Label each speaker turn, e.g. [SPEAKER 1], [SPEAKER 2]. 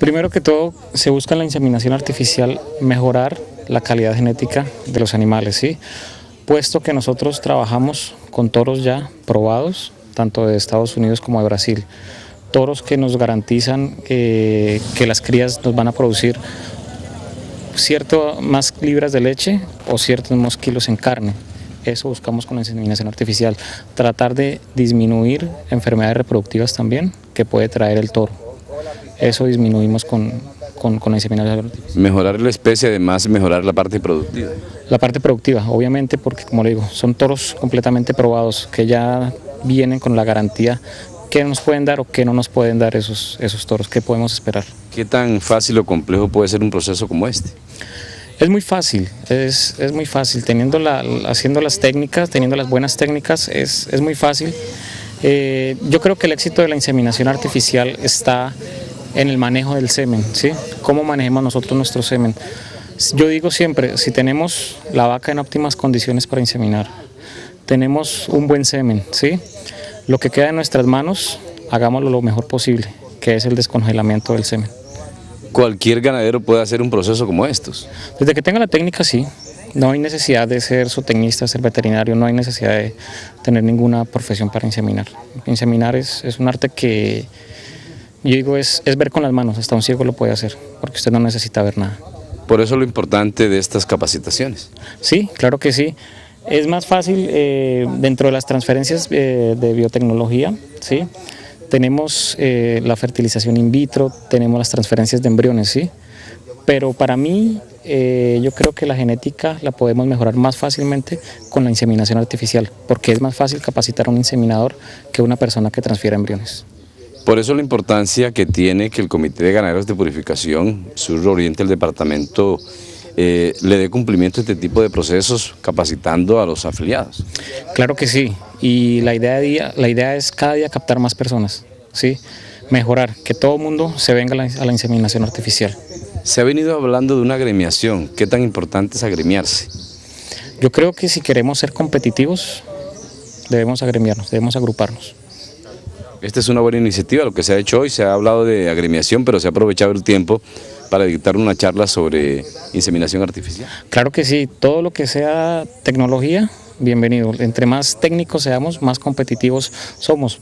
[SPEAKER 1] Primero que todo, se busca en la inseminación artificial mejorar la calidad genética de los animales, ¿sí? puesto que nosotros trabajamos con toros ya probados, tanto de Estados Unidos como de Brasil. Toros que nos garantizan eh, que las crías nos van a producir cierto más libras de leche o ciertos más kilos en carne. Eso buscamos con la inseminación artificial, tratar de disminuir enfermedades reproductivas también que puede traer el toro. Eso disminuimos con, con, con la inseminación artificial.
[SPEAKER 2] Mejorar la especie, además mejorar la parte productiva.
[SPEAKER 1] La parte productiva, obviamente, porque como le digo, son toros completamente probados que ya vienen con la garantía qué nos pueden dar o qué no nos pueden dar esos, esos toros, qué podemos esperar.
[SPEAKER 2] ¿Qué tan fácil o complejo puede ser un proceso como este?
[SPEAKER 1] Es muy fácil, es, es muy fácil, teniendo la, haciendo las técnicas, teniendo las buenas técnicas, es, es muy fácil. Eh, yo creo que el éxito de la inseminación artificial está en el manejo del semen, ¿sí? Cómo manejemos nosotros nuestro semen. Yo digo siempre, si tenemos la vaca en óptimas condiciones para inseminar, tenemos un buen semen, ¿sí? Lo que queda en nuestras manos, hagámoslo lo mejor posible, que es el descongelamiento del semen.
[SPEAKER 2] ¿Cualquier ganadero puede hacer un proceso como estos?
[SPEAKER 1] Desde que tenga la técnica, sí. No hay necesidad de ser zootecnista, ser veterinario, no hay necesidad de tener ninguna profesión para inseminar. Inseminar es, es un arte que yo digo es, es ver con las manos, hasta un ciego lo puede hacer, porque usted no necesita ver nada.
[SPEAKER 2] Por eso lo importante de estas capacitaciones.
[SPEAKER 1] Sí, claro que sí. Es más fácil eh, dentro de las transferencias eh, de biotecnología, ¿sí? tenemos eh, la fertilización in vitro, tenemos las transferencias de embriones, ¿sí? pero para mí eh, yo creo que la genética la podemos mejorar más fácilmente con la inseminación artificial, porque es más fácil capacitar a un inseminador que una persona que transfiere embriones.
[SPEAKER 2] Por eso la importancia que tiene que el Comité de Ganaderos de Purificación Sur Oriente del Departamento eh, le dé cumplimiento a este tipo de procesos capacitando a los afiliados.
[SPEAKER 1] Claro que sí, y la idea, día, la idea es cada día captar más personas, ¿sí? mejorar, que todo el mundo se venga a la, a la inseminación artificial.
[SPEAKER 2] Se ha venido hablando de una agremiación, ¿qué tan importante es agremiarse?
[SPEAKER 1] Yo creo que si queremos ser competitivos, debemos agremiarnos, debemos agruparnos.
[SPEAKER 2] Esta es una buena iniciativa, lo que se ha hecho hoy, se ha hablado de agremiación, pero se ha aprovechado el tiempo para dictar una charla sobre inseminación artificial.
[SPEAKER 1] Claro que sí, todo lo que sea tecnología, bienvenido. Entre más técnicos seamos, más competitivos somos.